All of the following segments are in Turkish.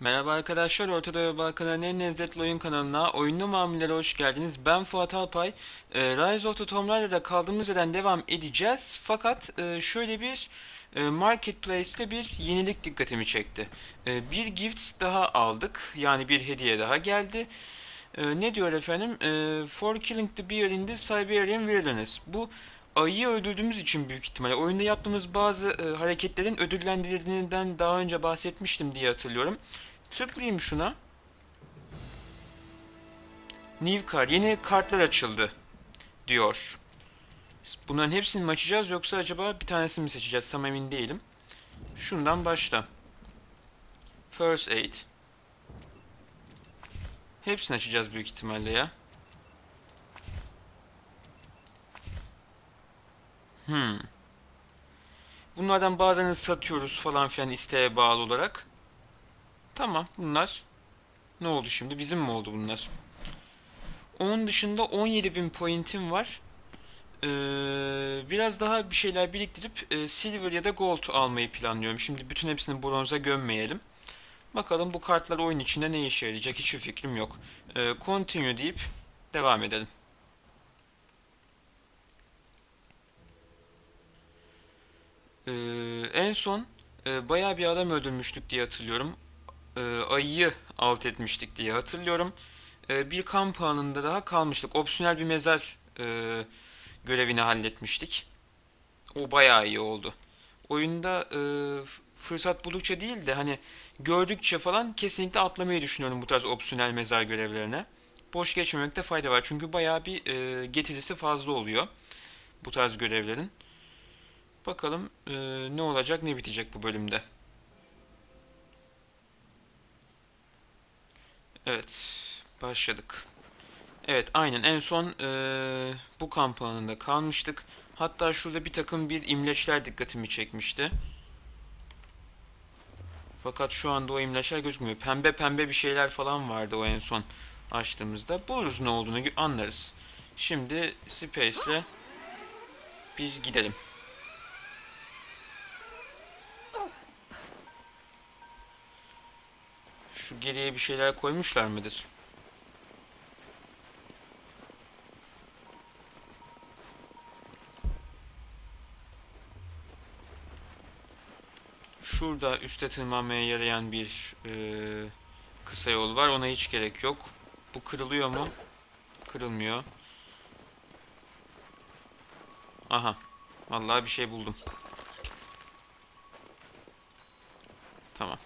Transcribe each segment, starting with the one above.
Merhaba arkadaşlar, Orta Doğu Balkanların en lezzetli oyun kanalına, Oyunlu Mamuller'e hoş geldiniz. Ben Fuat Alpay. Ee, Rise of the Tomb Raider'da kaldığımız yerden devam edeceğiz. Fakat e, şöyle bir e, Marketplace'te bir yenilik dikkatimi çekti. E, bir gift daha aldık, yani bir hediye daha geldi. E, ne diyor efendim? For killing the bear in the Siberian Wilderness. Bu ayıyı öldürdüğümüz için büyük ihtimalle oyunda yaptığımız bazı e, hareketlerin ödüllendirildiğinden daha önce bahsetmiştim diye hatırlıyorum. Tıklayayım şuna. New card. Yeni kartlar açıldı. Diyor. Bunların hepsini mi açacağız yoksa acaba bir tanesini mi seçeceğiz? Tam emin değilim. Şundan başla. First aid. Hepsini açacağız büyük ihtimalle ya. Hmm. Bunlardan bazılarını satıyoruz falan filan isteğe bağlı olarak. Tamam bunlar. Ne oldu şimdi? Bizim mi oldu bunlar? Onun dışında 17.000 pointim var. Ee, biraz daha bir şeyler biriktirip e, silver ya da gold almayı planlıyorum. Şimdi bütün hepsini bronza gömmeyelim. Bakalım bu kartlar oyun içinde ne işe yarayacak hiçbir fikrim yok. Ee, continue deyip devam edelim. Ee, en son e, bayağı bir adam öldürmüştük diye hatırlıyorum. Ee, ayıyı alt etmiştik diye hatırlıyorum. Ee, bir kamp anında daha kalmıştık. Opsiyonel bir mezar e, görevini halletmiştik. O bayağı iyi oldu. Oyunda e, fırsat buldukça değil de hani gördükçe falan kesinlikle atlamayı düşünüyorum bu tarz opsiyonel mezar görevlerine. Boş geçmemekte fayda var çünkü bayağı bir e, getirisi fazla oluyor bu tarz görevlerin. Bakalım e, ne olacak ne bitecek bu bölümde. Evet başladık. Evet aynen en son e, bu kamp alanında kalmıştık. Hatta şurada bir takım bir imleçler dikkatimi çekmişti. Fakat şu anda o imleçler gözükmüyor. Pembe pembe bir şeyler falan vardı o en son açtığımızda. Buluruz ne olduğunu anlarız. Şimdi Space ile bir gidelim. Şu geriye bir şeyler koymuşlar mıdır? Şurada üste tırmanmaya yarayan bir e, kısa yol var. Ona hiç gerek yok. Bu kırılıyor mu? Kırılmıyor. Aha. Vallahi bir şey buldum. Tamam.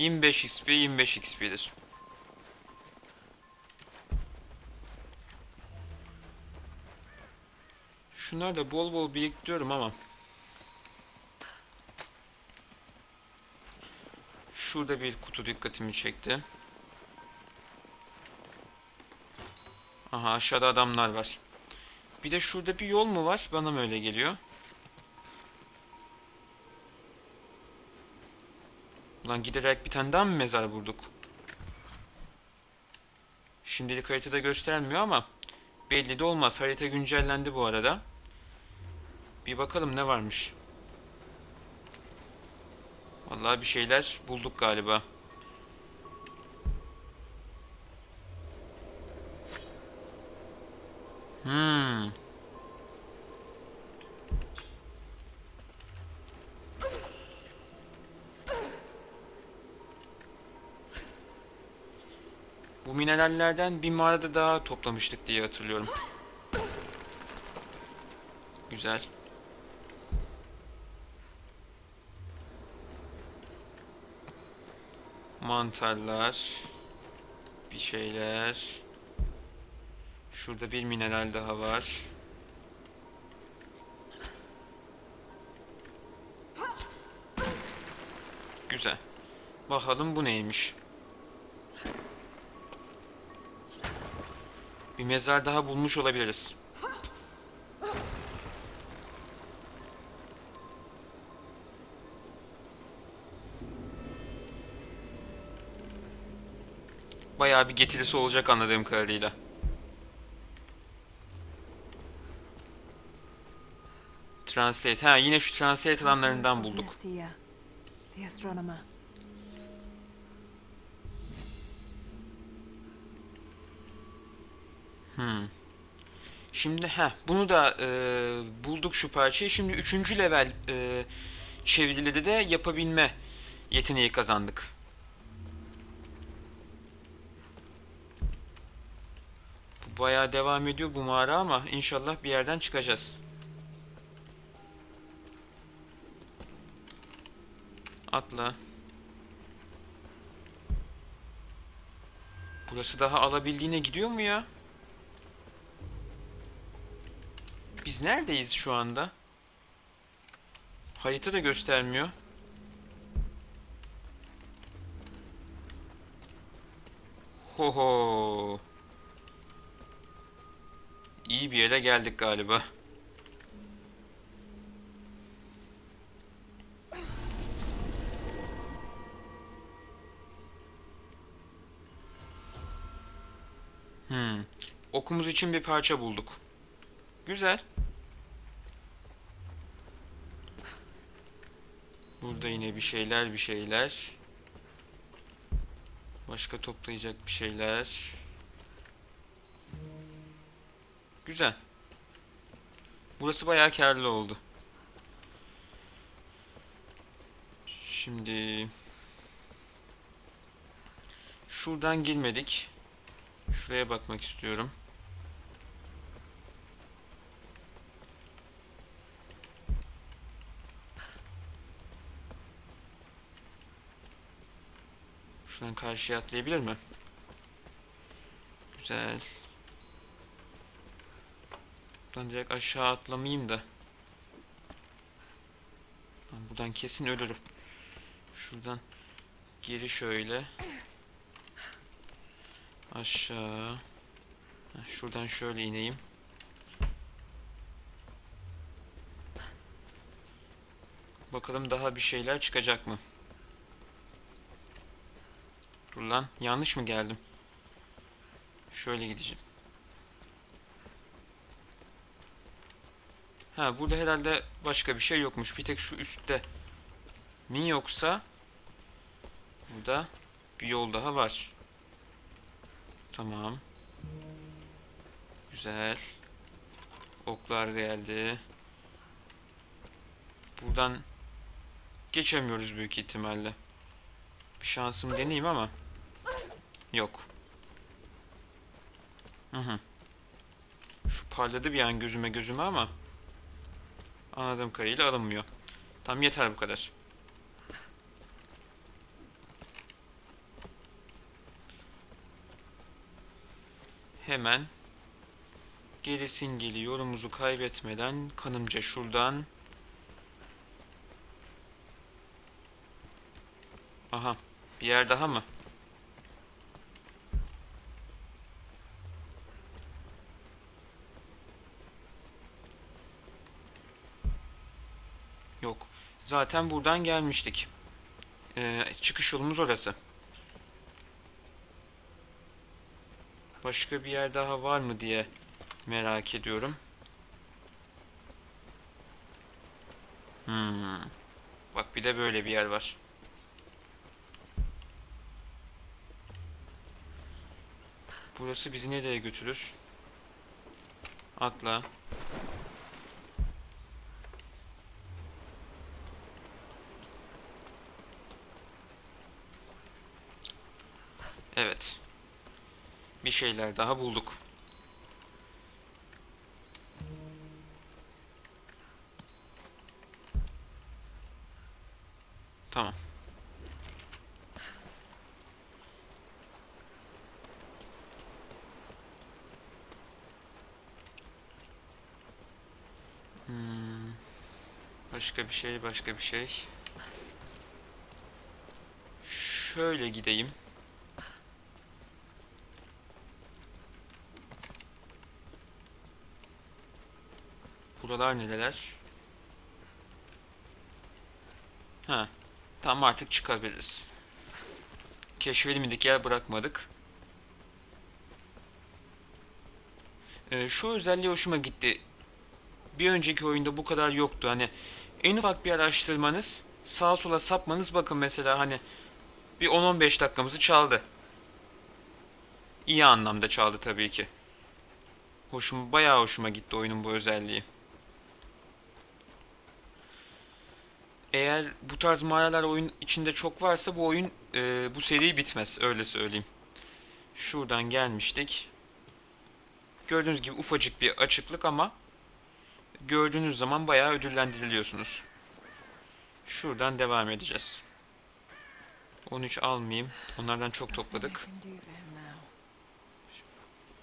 25 XP 25 XP'dir. Şunları da bol bol biriktiriyorum ama Şurada bir kutu dikkatimi çekti. Aha aşağıda adamlar var. Bir de şurada bir yol mu var? Bana mı öyle geliyor? Ulan giderek bir tane daha mı mezar bulduk? Şimdilik haritada göstermiyor ama belli de olmaz. Harita güncellendi bu arada. Bir bakalım ne varmış. Vallahi bir şeyler bulduk galiba. Hmm. Bu minerallerden bir mağarada daha toplamıştık diye hatırlıyorum. Güzel. Mantarlar. Bir şeyler. Şurada bir mineral daha var. Güzel. Bakalım bu neymiş. Bir mezar daha bulmuş olabiliriz. Bayağı bir getirisi olacak anladığım kadarıyla. Translate. Ha yine şu translate alanlarından bulduk. Hmm. Şimdi ha bunu da e, bulduk şu parçayı. Şimdi üçüncü level e, çeviride de yapabilme yeteneği kazandık. Bu bayağı devam ediyor bu mağara ama inşallah bir yerden çıkacağız. Atla. Burası daha alabildiğine gidiyor mu ya? Biz neredeyiz şu anda? Harita da göstermiyor. Hoho. İyi bir yere geldik galiba. Hmm. Okumuz için bir parça bulduk. Güzel. Burada yine bir şeyler bir şeyler. Başka toplayacak bir şeyler. Güzel. Burası bayağı karlı oldu. Şimdi şuradan girmedik. Şuraya bakmak istiyorum. Şuradan karşıya atlayabilir mi? Güzel. Buradan direkt aşağı atlamayayım da. Buradan kesin ölürüm. Şuradan geri şöyle. Aşağı. Şuradan şöyle ineyim. Bakalım daha bir şeyler çıkacak mı? Dur lan. Yanlış mı geldim? Şöyle gideceğim. Ha burada herhalde başka bir şey yokmuş. Bir tek şu üstte mi yoksa burada bir yol daha var. Tamam. Güzel. Oklar geldi. Buradan geçemiyoruz büyük ihtimalle. Bir şansım deneyeyim ama yok. Hı hı. Şu parladı bir an gözüme gözüme ama anladığım kadarıyla alınmıyor. Tam yeter bu kadar. Hemen gerisin geli yolumuzu kaybetmeden kanımca şuradan Aha bir yer daha mı? Yok. Zaten buradan gelmiştik. Ee, çıkış yolumuz orası. Başka bir yer daha var mı diye merak ediyorum. Hmm. Bak bir de böyle bir yer var. Burası bizi nereye götürür? Atla. Evet. Bir şeyler daha bulduk. Tamam. Hmm. Başka bir şey, başka bir şey. Şöyle gideyim. Buralar neler? Ha. Tamam artık çıkabiliriz. Keşfedilmedik yer bırakmadık. Ee, şu özelliği hoşuma gitti. Bir önceki oyunda bu kadar yoktu. Hani en ufak bir araştırmanız, sağa sola sapmanız bakın mesela hani bir 10-15 dakikamızı çaldı. İyi anlamda çaldı tabii ki. Hoşum, bayağı hoşuma gitti oyunun bu özelliği. Eğer bu tarz mağaralar oyun içinde çok varsa bu oyun e, bu seri bitmez öyle söyleyeyim. Şuradan gelmiştik. Gördüğünüz gibi ufacık bir açıklık ama gördüğünüz zaman bayağı ödüllendiriliyorsunuz. Şuradan devam edeceğiz. 13 almayayım. Onlardan çok topladık.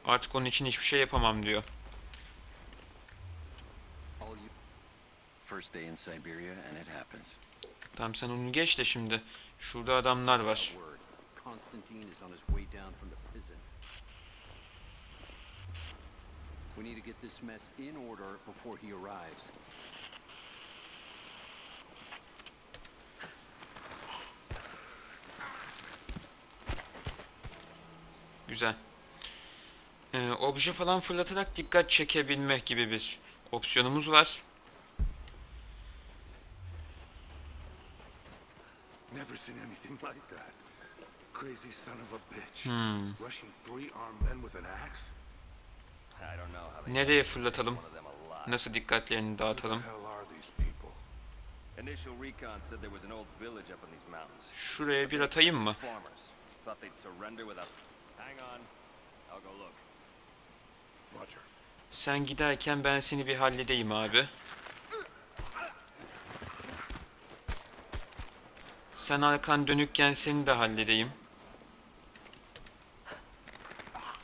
Artık onun için hiçbir şey yapamam diyor. All you first day in Siberia and it happens. Tamam sen onu geç de şimdi. Şurada adamlar var. Constantine is on his way down from the prison. We need to get this mess in order before he arrives. Güzel. Ee, obje falan fırlatarak dikkat çekebilmek gibi bir opsiyonumuz var. Never seen anything like that. Crazy son of a bitch. Hmm. Rushing three armed men with an axe? I don't know how they Nereye fırlatalım? one of them alive. Nasıl dikkatlerini dağıtalım? hell are these people? Initial recon said there was an old village up in these mountains. Şuraya bir atayım mı? Farmers. Thought they'd surrender without... Hang on. I'll go look. Roger. Sen giderken ben seni bir halledeyim abi. Sen arkan dönükken seni de halledeyim.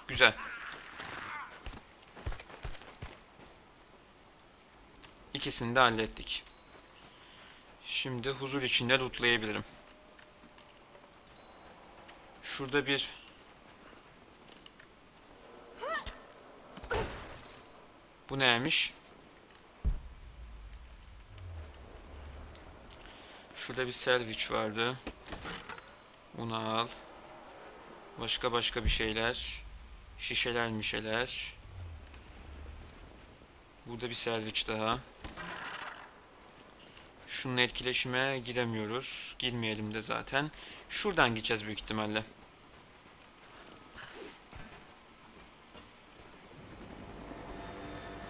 Güzel. İkisini de hallettik. Şimdi huzur içinde lootlayabilirim. Şurada bir Bu neymiş? Şurada bir sandwich vardı. Onu al. Başka başka bir şeyler. Şişeler mişeler. Burada bir sandwich daha. Şununla etkileşime giremiyoruz. Girmeyelim de zaten. Şuradan gideceğiz büyük ihtimalle.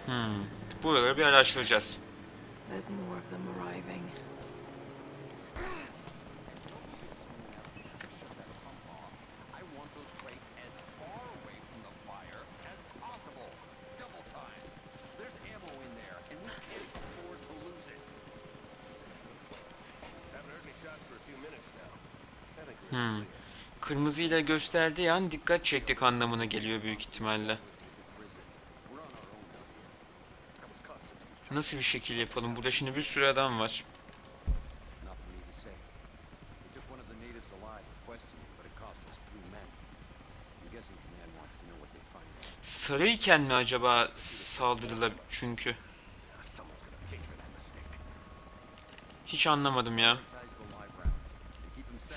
Hmm. Buraları bir araştıracağız. There's more of them arriving. I want those crates as far away from the fire as possible. Double time. There's ammo in there, and we can't afford to lose it. Haven't heard any shots for a few minutes now. I think we're Hmm. İle gösterdiği an dikkat çektik anlamına geliyor büyük ihtimalle. Nasıl bir şekil yapalım? Burada şimdi bir sürü adam var. Sarıyken mi acaba saldırıla çünkü? Hiç anlamadım ya.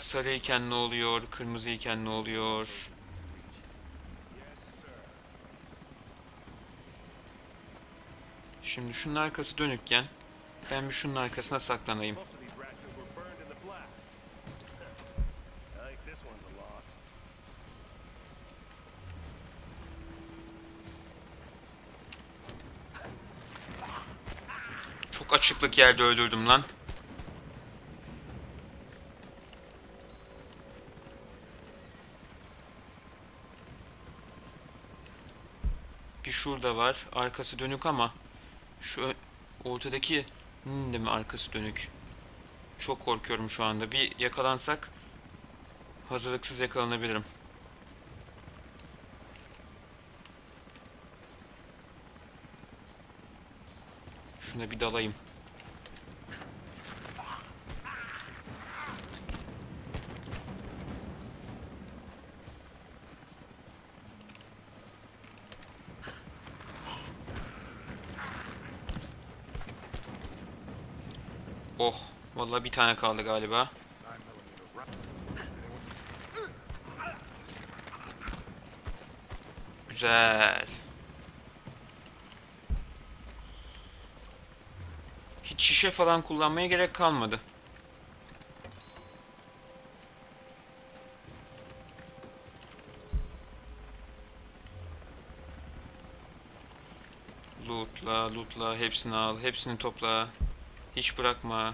Sarıyken ne oluyor? Kırmızıyken ne oluyor? Şimdi şunun arkası dönükken ben bir şunun arkasına saklanayım. Çok açıklık yerde öldürdüm lan. Bir şurada var. Arkası dönük ama şu ortadaki hmm, de mi arkası dönük? Çok korkuyorum şu anda. Bir yakalansak hazırlıksız yakalanabilirim. Şuna bir dalayım. Oh, vallahi bir tane kaldı galiba. Güzel. Hiç şişe falan kullanmaya gerek kalmadı. Lootla, lootla, hepsini al, hepsini topla. Hiç bırakma.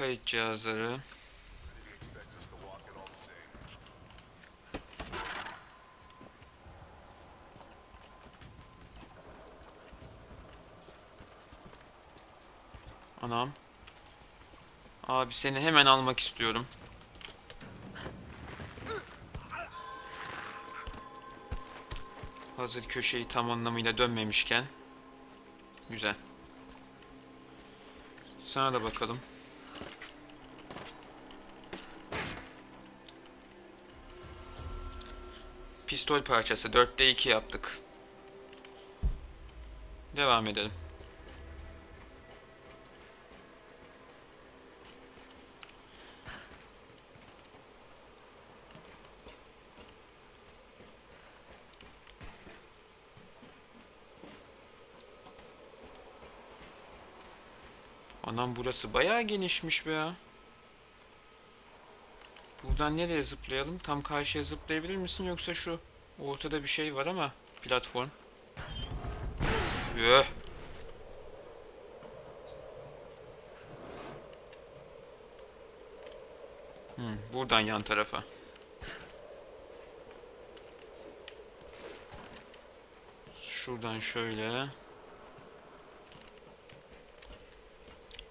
Kayıt cihazları. Anam. Abi seni hemen almak istiyorum. Hazır köşeyi tam anlamıyla dönmemişken. Güzel. Sana da bakalım. Pistol parçası 4'te 2 yaptık. Devam edelim. Anam burası bayağı genişmiş be ya. Buradan nereye zıplayalım? Tam karşıya zıplayabilir misin yoksa şu ortada bir şey var ama platform. Yöh. Hmm, buradan yan tarafa. Şuradan şöyle.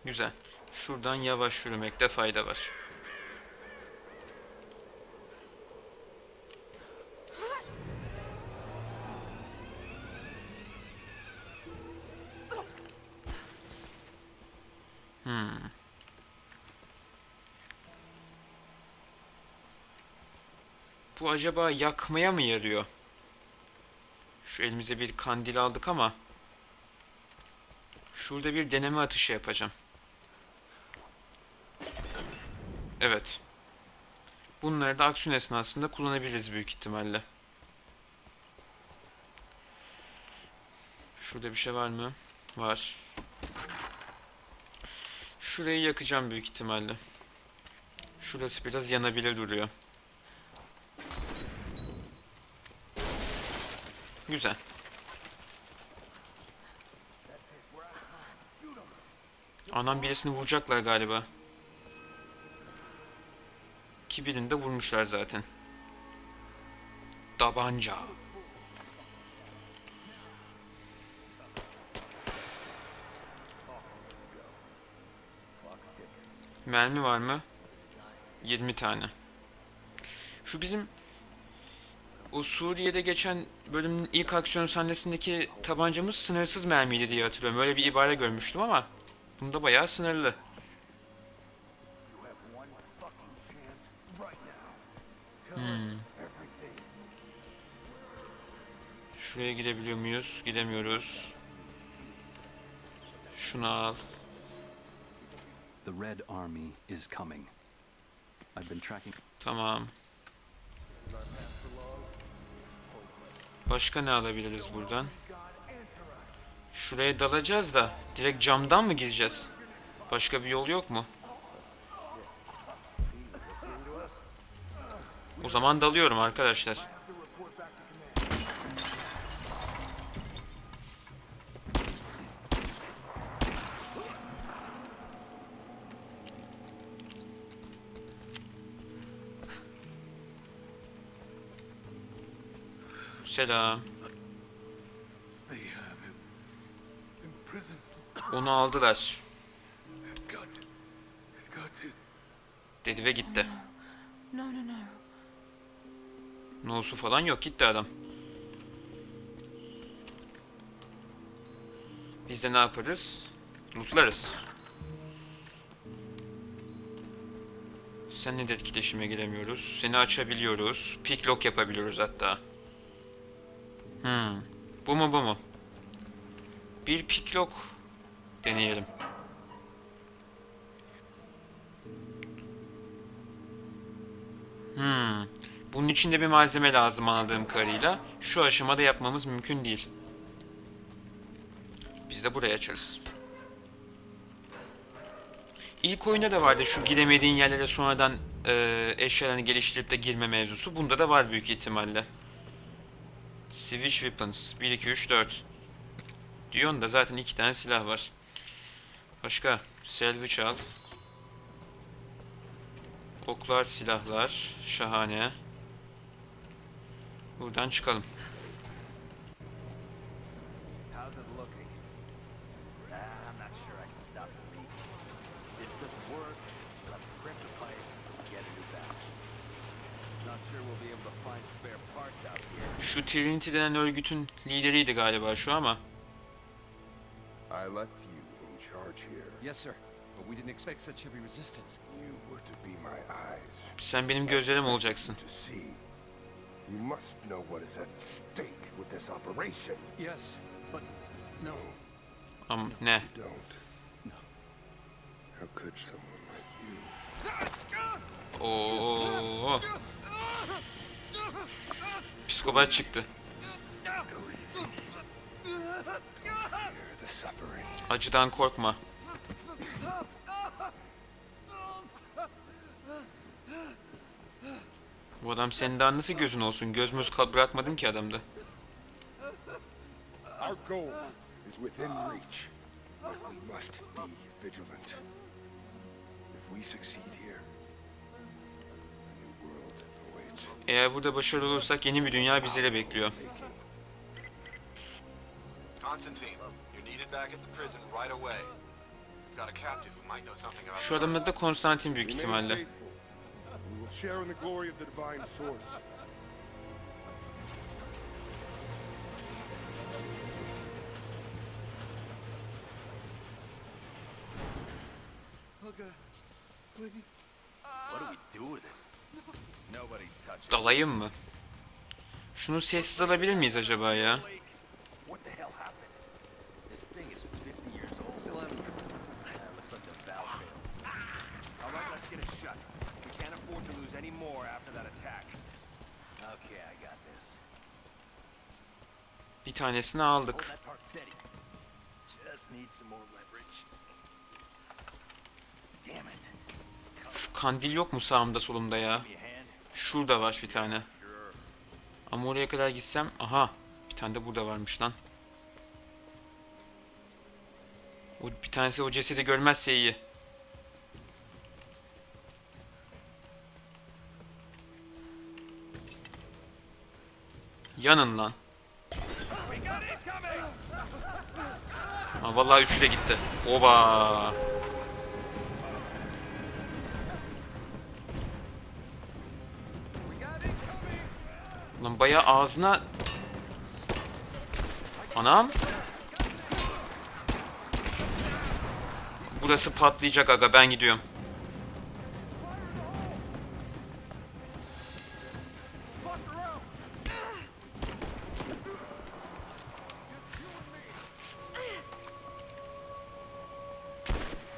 Güzel. Şuradan yavaş yürümekte fayda var. Hmm. Acaba yakmaya mı yarıyor? Şu elimize bir kandil aldık ama şurada bir deneme atışı yapacağım. Evet. Bunları da aksiyon esnasında kullanabiliriz büyük ihtimalle. Şurada bir şey var mı? Var. Şurayı yakacağım büyük ihtimalle. Şurası biraz yanabilir duruyor. Güzel. Anam birisini vuracaklar galiba. Ki birini de vurmuşlar zaten. Tabanca. Mermi var mı? 20 tane. Şu bizim o Suriye'de geçen bölümün ilk aksiyon sahnesindeki tabancamız sınırsız mermiydi diye hatırlıyorum. Öyle bir ibare görmüştüm ama bunda bayağı sınırlı. Hmm. Şuraya gidebiliyor muyuz? Gidemiyoruz. Şunu al. The Red Army is coming. I've been tracking. Tamam. Başka ne alabiliriz buradan? Şuraya dalacağız da direkt camdan mı gireceğiz? Başka bir yol yok mu? O zaman dalıyorum arkadaşlar. Selam. They have him in prison. Onu aldılar. Dedi ve gitti. No, no, no. Nosu falan yok. Gitti adam. Biz de ne yaparız? Lootlarız. Seninle de etkileşime giremiyoruz. Seni açabiliyoruz. Pick lock yapabiliyoruz hatta. Hmm. Bu mu bu mu? Bir pick lock deneyelim. Hmm. Bunun için de bir malzeme lazım anladığım kadarıyla. Şu aşamada yapmamız mümkün değil. Biz de buraya açarız. İlk oyunda da vardı şu giremediğin yerlere sonradan e, eşyalarını geliştirip de girme mevzusu. Bunda da var büyük ihtimalle. Switch Weapons. 1, 2, 3, 4. Diyorsun da zaten iki tane silah var. Başka. Salvage al. Oklar, silahlar. Şahane. Buradan çıkalım. Not sure. We'll be able to find spare parts out. Şu Trinity denen örgütün lideriydi galiba şu ama. I left you in charge here. Yes, sir. But we didn't expect such heavy resistance. You were to be my eyes. Sen benim gözlerim olacaksın. To see. You must know what is at stake with this operation. Yes, but no. Am ne? You don't. No. How could someone like you? Oo. Psikopat çıktı. Acıdan korkma. Bu adam senin daha nasıl gözün olsun? Göz möz kal- bırakmadın ki adamda. Our goal is Eğer burada başarılı olursak yeni bir dünya bizleri bekliyor. Şu adamın adı da Konstantin büyük ihtimalle. Aldık. that part steady. Just need some more leverage. Damn it. Şu kandil yok mu sağımda solumda ya? Şurada var bir tane. Ama oraya kadar gitsem... Aha! Bir tane de burada varmış lan. O, bir tanesi o cesedi görmezse iyi. Yanın lan. Ha vallahi üçü de gitti. Oba. Lan bayağı ağzına... Anam. Burası patlayacak aga ben gidiyorum.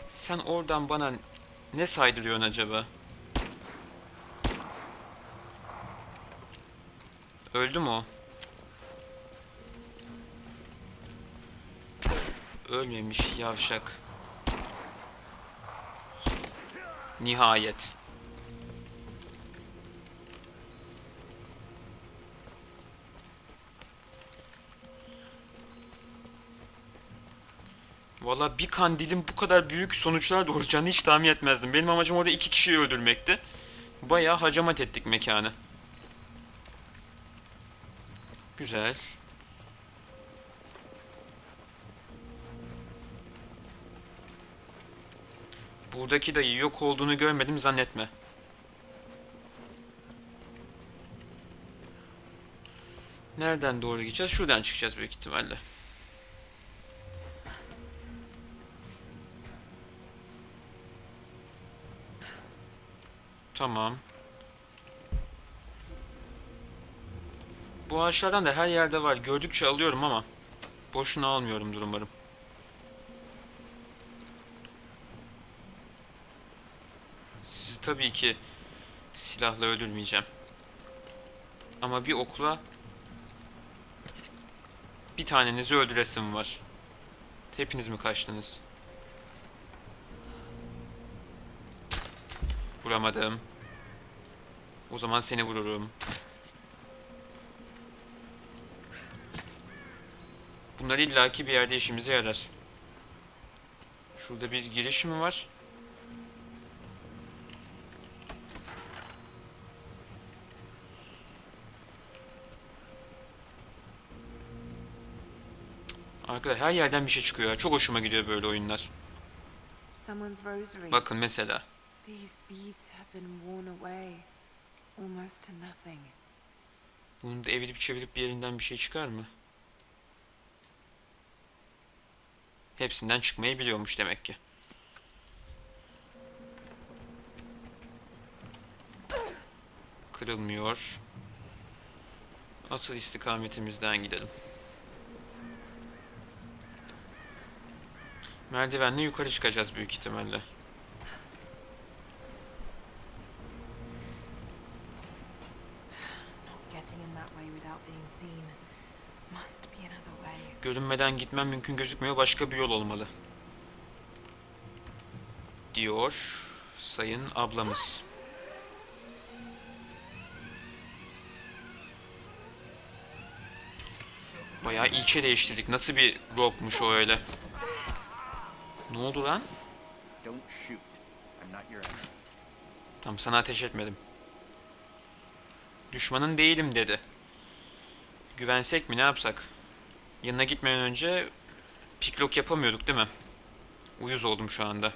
Sen oradan bana ne saydırıyorsun acaba? Öldü mü o? Ölmemiş yavşak. Nihayet. Valla bir kandilin bu kadar büyük sonuçlar doğuracağını hiç tahmin etmezdim. Benim amacım orada iki kişiyi öldürmekti. Bayağı hacamat ettik mekanı. Güzel. Buradaki dayı yok olduğunu görmedim zannetme. Nereden doğru gideceğiz? Şuradan çıkacağız büyük ihtimalle. Tamam. Bu ağaçlardan da her yerde var. Gördükçe alıyorum ama boşuna almıyorumdur umarım. Sizi tabii ki silahla öldürmeyeceğim. Ama bir okla bir tanenizi öldüresim var. Hepiniz mi kaçtınız? Vuramadım. O zaman seni vururum. Bunlar illaki bir yerde işimize yarar. Şurada bir giriş mi var? Arkadaş her yerden bir şey çıkıyor. ya. Çok hoşuma gidiyor böyle oyunlar. Bakın mesela. Bunu da evirip çevirip bir yerinden bir şey çıkar mı? Hepsinden çıkmayı biliyormuş demek ki. Kırılmıyor. Asıl istikametimizden gidelim. Merdivenle yukarı çıkacağız büyük ihtimalle. Not getting in that way without being seen. Must be another way. Görünmeden gitmem mümkün gözükmüyor. Başka bir yol olmalı. Diyor sayın ablamız. Bayağı ilçe değiştirdik. Nasıl bir rope'muş o öyle? Ne oldu lan? Tam sana ateş etmedim. Düşmanın değilim dedi. Güvensek mi ne yapsak? Yanına gitmeden önce piklok yapamıyorduk değil mi? Uyuz oldum şu anda.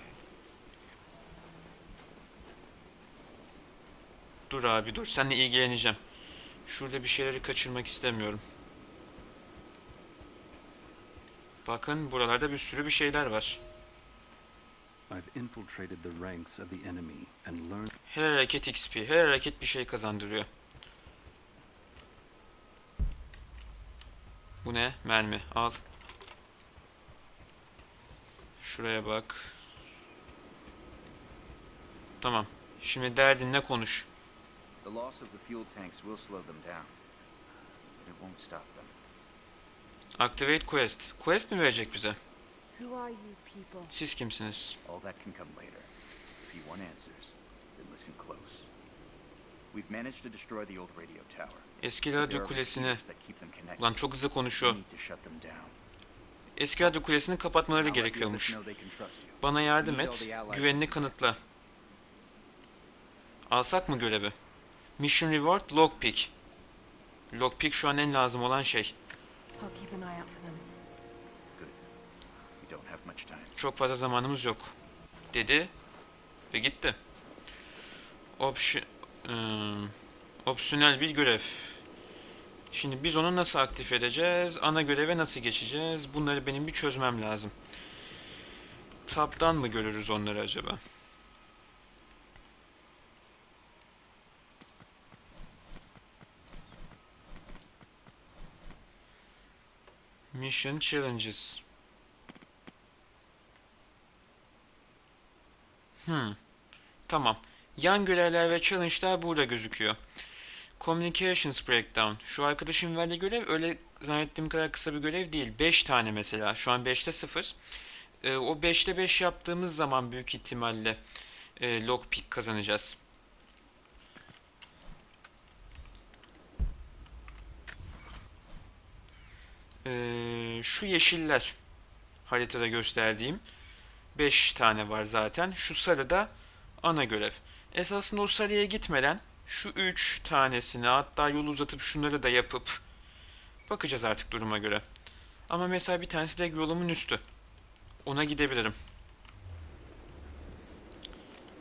Dur abi dur seninle ilgileneceğim. Şurada bir şeyleri kaçırmak istemiyorum. Bakın buralarda bir sürü bir şeyler var. Her hareket XP, her hareket bir şey kazandırıyor. Bu ne? Mermi. Al. Şuraya bak. Tamam. Şimdi derdinle konuş. The loss of the fuel tanks will slow them down, but it won't stop them. Activate quest. Quest mi verecek bize? Who are you people? Siz kimsiniz? All that can come later. If you want answers, then listen close. We've managed to destroy the old radio tower. Eski radyo connected. Ulan çok hızlı konuşuyor. Eski radyo kulesini kapatmaları gerekiyormuş. Bana yardım et. Güvenini kanıtla. Alsak mı görevi? Mission Reward Lockpick. Lockpick şu an en lazım olan şey. Çok fazla zamanımız yok. Dedi ve gitti. Option, ım, opsiyonel bir görev. Şimdi biz onu nasıl aktif edeceğiz? Ana göreve nasıl geçeceğiz? Bunları benim bir çözmem lazım. Tab'dan mı görürüz onları acaba? Mission Challenges. Hmm. Tamam. Yan görevler ve challenge'lar burada gözüküyor. Communications Breakdown. Şu arkadaşım verdiği görev öyle zannettiğim kadar kısa bir görev değil. 5 tane mesela. Şu an 5'te 0. Ee, o 5'te 5 yaptığımız zaman büyük ihtimalle e, lockpick kazanacağız. Ee, şu yeşiller haritada gösterdiğim 5 tane var zaten. Şu sarı da ana görev. Esasında o sarıya gitmeden şu 3 tanesini hatta yolu uzatıp şunları da yapıp Bakacağız artık duruma göre. Ama mesela bir tanesi de yolumun üstü. Ona gidebilirim.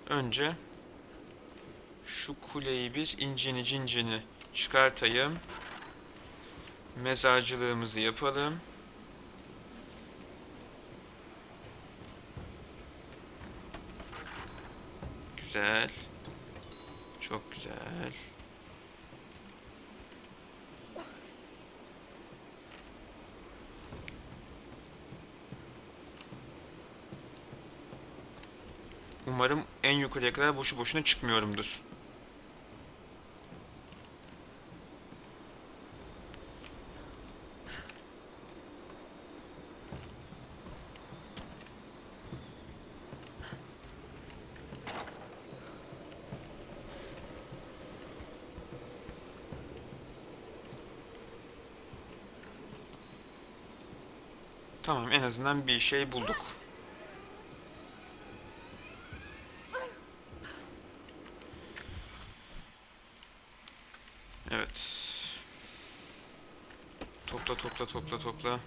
Önce şu kuleyi bir incini cincini çıkartayım. Mezarcılığımızı yapalım. Güzel. Çok güzel. Umarım en yukarıya kadar boşu boşuna çıkmıyorumdur. Tamam en azından bir şey bulduk. Evet. Topla topla topla topla.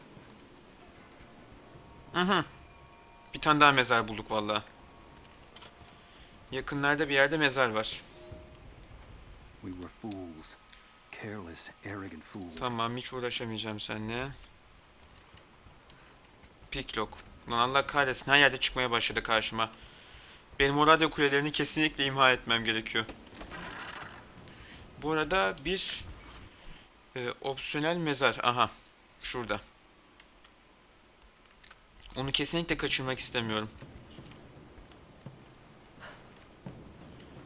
Hı. Bir tane daha mezar bulduk valla. Yakınlarda bir yerde mezar var. Tamam hiç uğraşamayacağım seninle. Picklock. Lan Allah kahretsin her yerde çıkmaya başladı karşıma. Benim o radyo kulelerini kesinlikle imha etmem gerekiyor. Bu arada bir e, opsiyonel mezar. Aha. Şurada. Onu kesinlikle kaçırmak istemiyorum.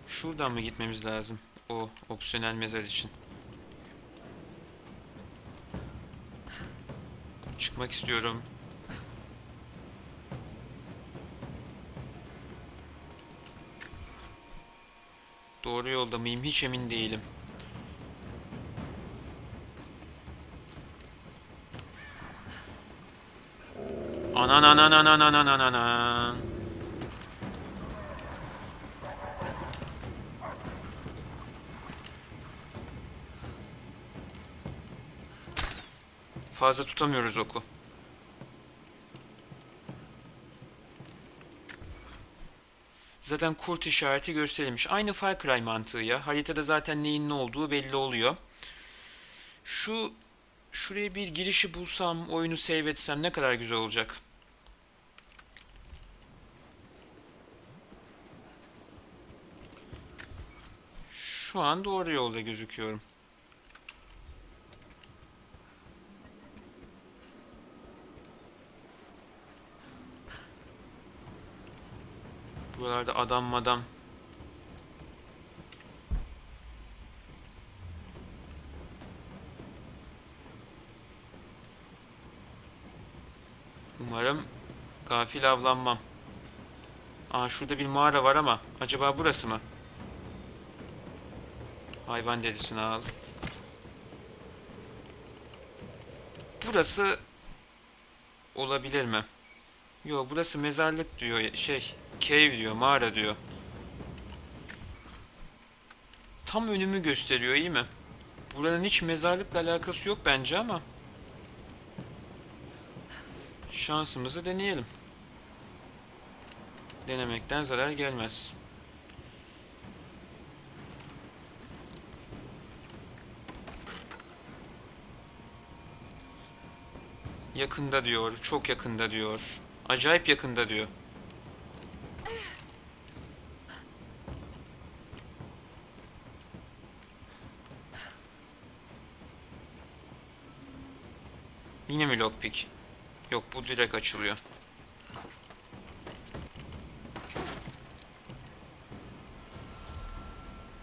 Şuradan mı gitmemiz lazım? O opsiyonel mezar için. Çıkmak istiyorum. Doğru yolda mıyım hiç emin değilim. Anan anan anan anan anan anan. Fazla tutamıyoruz oku. Zaten kurt işareti gösterilmiş. Aynı Far Cry mantığı ya. Haritada zaten neyin ne olduğu belli oluyor. Şu şuraya bir girişi bulsam, oyunu save etsem ne kadar güzel olacak. Şu an doğru yolda gözüküyorum. Buralarda adam madam. Umarım gafil avlanmam. Aa şurada bir mağara var ama acaba burası mı? Hayvan derisini al. Burası olabilir mi? Yo burası mezarlık diyor şey cave diyor mağara diyor. Tam önümü gösteriyor iyi mi? Buranın hiç mezarlıkla alakası yok bence ama. Şansımızı deneyelim. Denemekten zarar gelmez. Yakında diyor, çok yakında diyor. Acayip yakında diyor. Yine mi lockpick? Yok bu direkt açılıyor.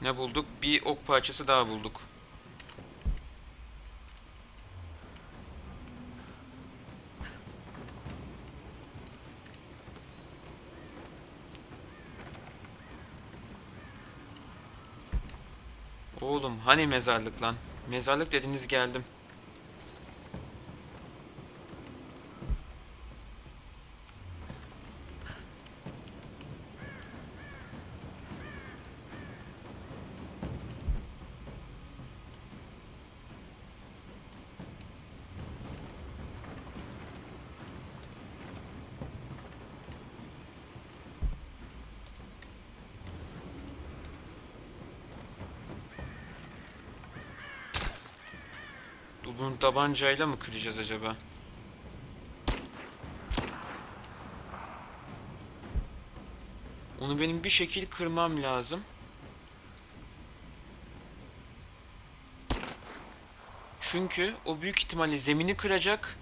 Ne bulduk? Bir ok parçası daha bulduk. Oğlum hani mezarlık lan? Mezarlık dediniz geldim. Bunu tabancayla mı kıracağız acaba? Onu benim bir şekil kırmam lazım. Çünkü o büyük ihtimalle zemini kıracak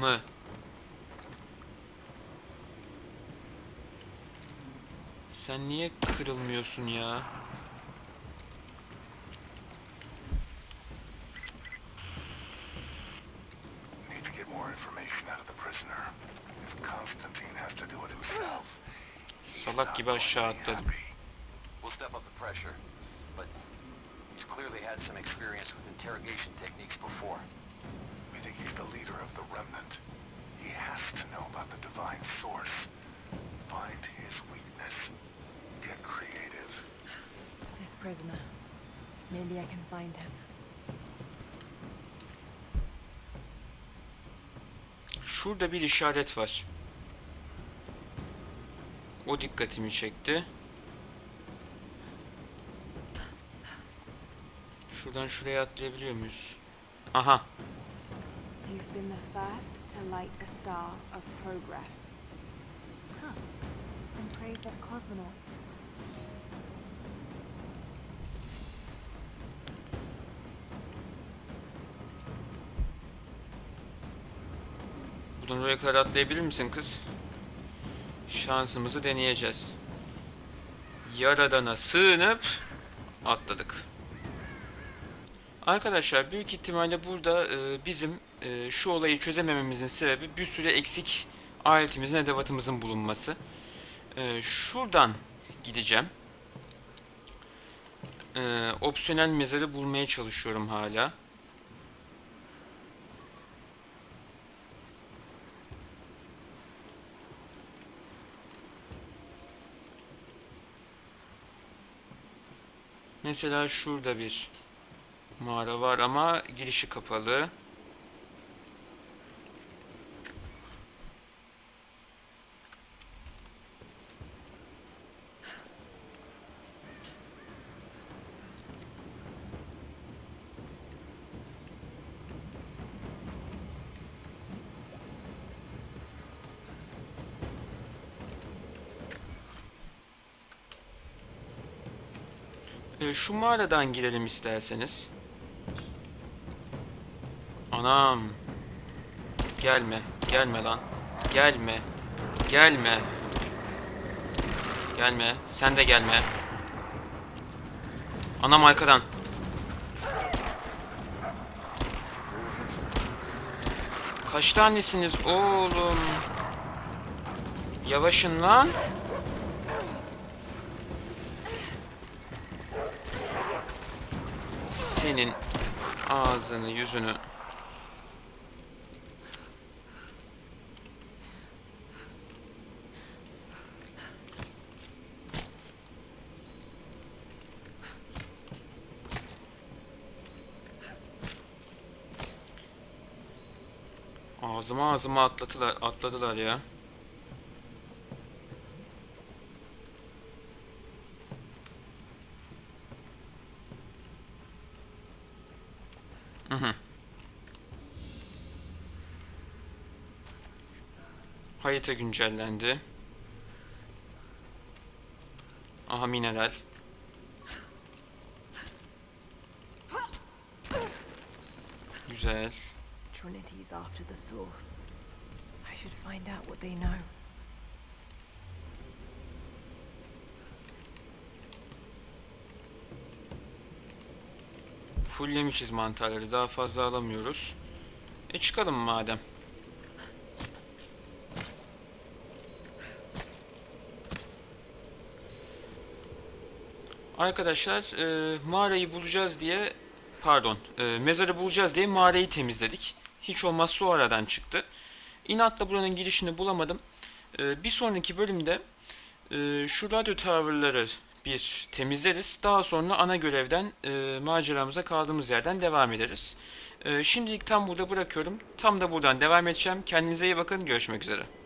mı? Sen niye kırılmıyorsun ya? Salak gibi aşağı. We'll step up the pressure, but he's clearly had some experience with interrogation techniques before. We think he's the leader of the remnant. He has to know about the divine source. Find his weakness. Get creative. This prisoner. Maybe I can find him. Şurada bir işaret var. O dikkatimi çekti. Şuradan şuraya atlayabiliyor muyuz? Aha. You've been the first to light a star of progress. Huh. In praise of cosmonauts. Buradan oraya kadar atlayabilir misin kız? Şansımızı deneyeceğiz. Yaradana sığınıp atladık. Arkadaşlar büyük ihtimalle burada e, bizim e, şu olayı çözemememizin sebebi bir sürü eksik aletimizin, edevatımızın bulunması. E, şuradan gideceğim. E, opsiyonel mezarı bulmaya çalışıyorum hala. Mesela şurada bir mağara var ama girişi kapalı. Ee, şu mağaradan girelim isterseniz. Anam. Gelme. Gelme lan. Gelme. Gelme. Gelme. Sen de gelme. Anam arkadan. Kaç tanesiniz oğlum? Yavaşın lan. Senin ağzını yüzünü Ağzıma ağzıma atladılar, atladılar ya. Hı hı. Harita güncellendi. Aha mineral. Güzel. Trinity's after the source. I should find out what they know. Fulllemişiz mantarları. Daha fazla alamıyoruz. E çıkalım madem. Arkadaşlar e, mağarayı bulacağız diye pardon e, mezarı bulacağız diye mağarayı temizledik. Hiç olmazsa o aradan çıktı. İnatla buranın girişini bulamadım. E, bir sonraki bölümde e, şu radyo tower'ları bir temizleriz. Daha sonra ana görevden e, maceramıza kaldığımız yerden devam ederiz. E, şimdilik tam burada bırakıyorum. Tam da buradan devam edeceğim. Kendinize iyi bakın. Görüşmek üzere.